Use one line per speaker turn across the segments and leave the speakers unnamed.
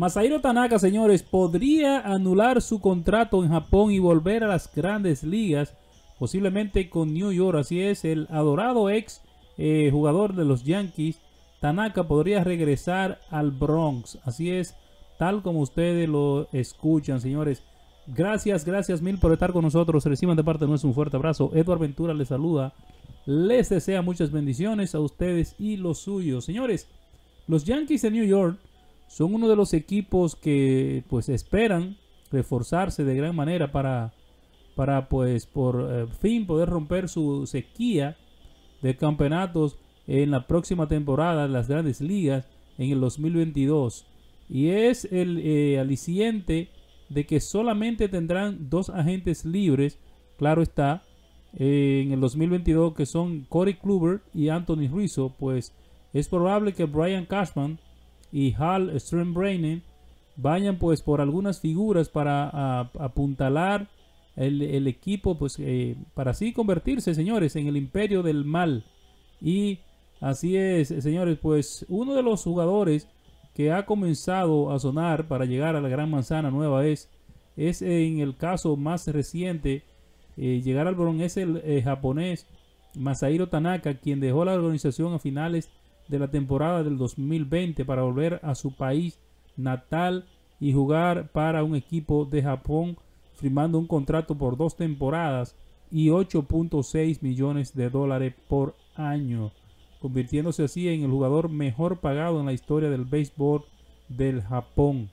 Masahiro Tanaka, señores, podría anular su contrato en Japón y volver a las grandes ligas, posiblemente con New York. Así es, el adorado ex eh, jugador de los Yankees, Tanaka, podría regresar al Bronx. Así es, tal como ustedes lo escuchan, señores. Gracias, gracias mil por estar con nosotros. Reciban de parte de nuestro un fuerte abrazo. Edward Ventura les saluda. Les desea muchas bendiciones a ustedes y los suyos. Señores, los Yankees de New York son uno de los equipos que pues esperan reforzarse de gran manera para, para pues por eh, fin poder romper su sequía de campeonatos en la próxima temporada de las grandes ligas en el 2022. Y es el eh, aliciente de que solamente tendrán dos agentes libres, claro está, en el 2022 que son Corey Kluber y Anthony Rizzo, pues es probable que Brian Cashman y Hal Strenbrainen vayan pues por algunas figuras para apuntalar el, equipo pues eh, para así convertirse señores en el imperio del mal. Y así es señores pues uno de los jugadores que ha comenzado a sonar para llegar a la gran manzana nueva es es en el caso más reciente eh, llegar al Bron es el eh, japonés Masahiro Tanaka quien dejó la organización a finales de la temporada del 2020 para volver a su país natal y jugar para un equipo de Japón firmando un contrato por dos temporadas y 8.6 millones de dólares por año, convirtiéndose así en el jugador mejor pagado en la historia del béisbol del Japón.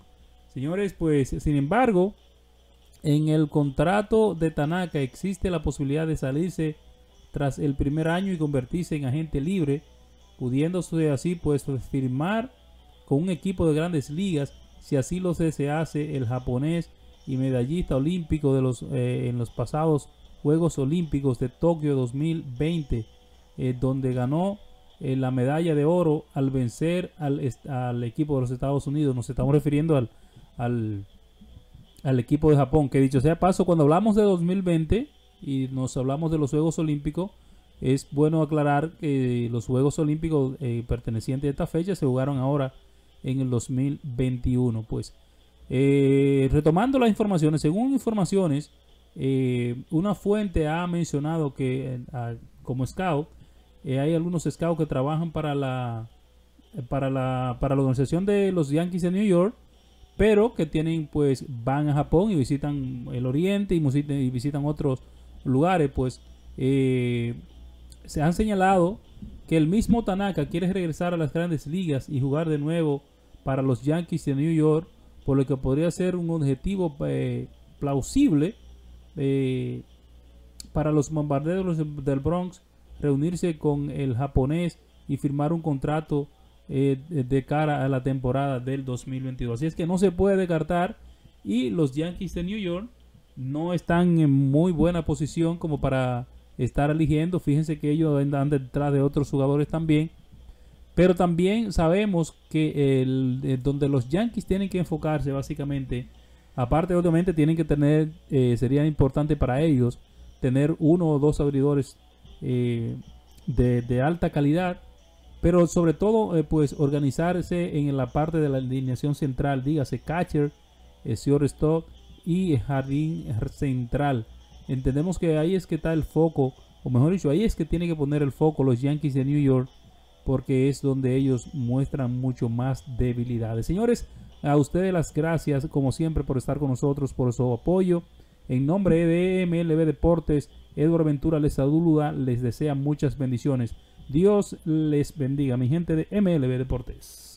Señores, pues sin embargo, en el contrato de Tanaka existe la posibilidad de salirse tras el primer año y convertirse en agente libre pudiéndose así pues firmar con un equipo de grandes ligas si así lo desease el japonés y medallista olímpico de los eh, en los pasados Juegos Olímpicos de Tokio 2020 eh, donde ganó eh, la medalla de oro al vencer al, al, equipo de los Estados Unidos. Nos estamos refiriendo al, al, al equipo de Japón que dicho sea paso cuando hablamos de 2020 y nos hablamos de los Juegos Olímpicos es bueno aclarar que los Juegos Olímpicos eh, pertenecientes a esta fecha se jugaron ahora en el 2021. Pues eh, retomando las informaciones, según informaciones, eh, una fuente ha mencionado que como scout hay algunos scouts que trabajan para la para la para la organización de los Yankees de New York pero que tienen pues van a Japón y visitan el Oriente y, visitan otros lugares pues se han señalado que el mismo Tanaka quiere regresar a las grandes ligas y jugar de nuevo para los Yankees de New York, por lo que podría ser un objetivo eh, plausible eh, para los bombarderos del Bronx reunirse con el japonés y firmar un contrato eh, de cara a la temporada del 2022. Así es que no se puede descartar y los Yankees de New York no están en muy buena posición como para estar eligiendo. Fíjense que ellos andan detrás de otros jugadores también. Pero también sabemos que el, eh, donde los Yankees tienen que enfocarse básicamente, aparte obviamente tienen que tener, eh, sería importante para ellos tener uno o dos abridores eh, de, alta calidad, pero sobre todo pues organizarse en la parte de la alineación central, dígase catcher, shortstop y jardín central entendemos que ahí es que está el foco, o mejor dicho, ahí es que tiene que poner el foco los Yankees de New York, porque es donde ellos muestran mucho más debilidades. Señores, a ustedes las gracias, como siempre, por estar con nosotros, por su apoyo. En nombre de MLB Deportes, Eduardo Ventura les saluda, les desea muchas bendiciones. Dios les bendiga, mi gente de MLB Deportes.